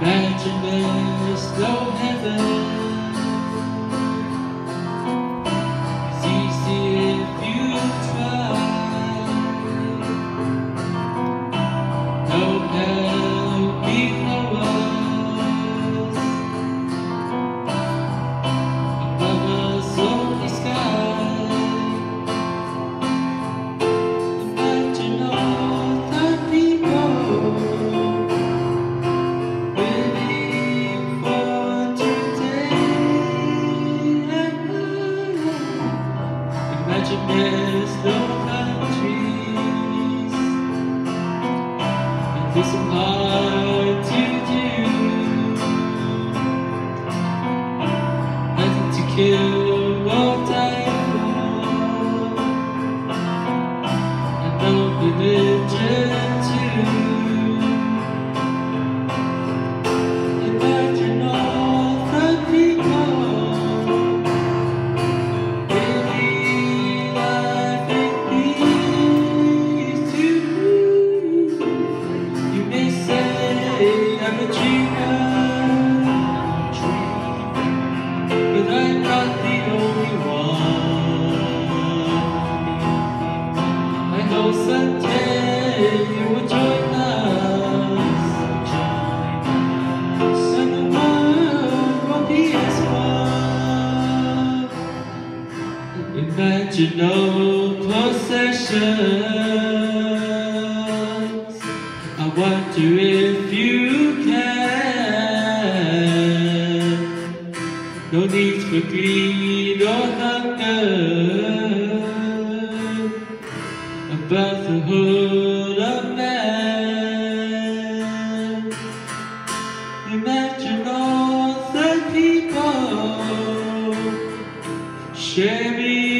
Imagine there's no heaven. There's no countries, and this is No possessions. I wonder if you can. No need for greed or hunger. About the brotherhood of man. Imagine all the people sharing all